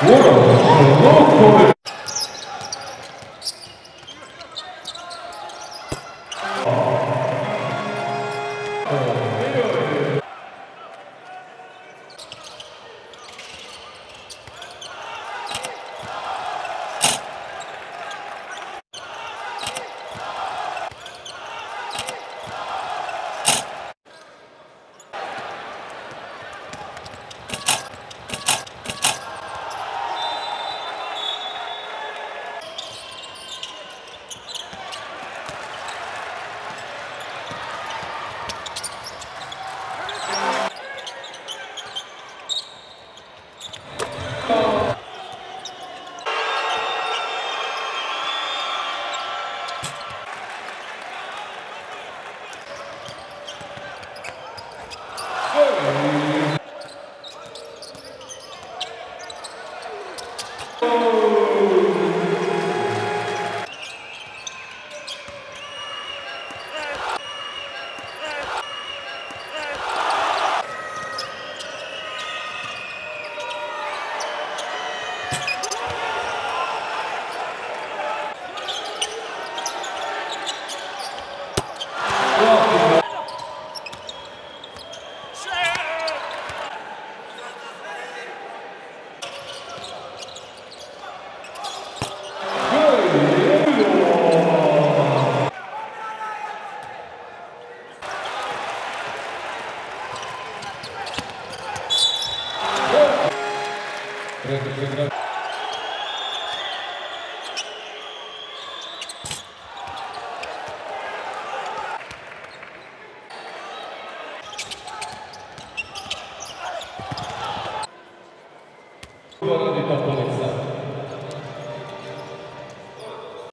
Oh. Oh, Agora ele está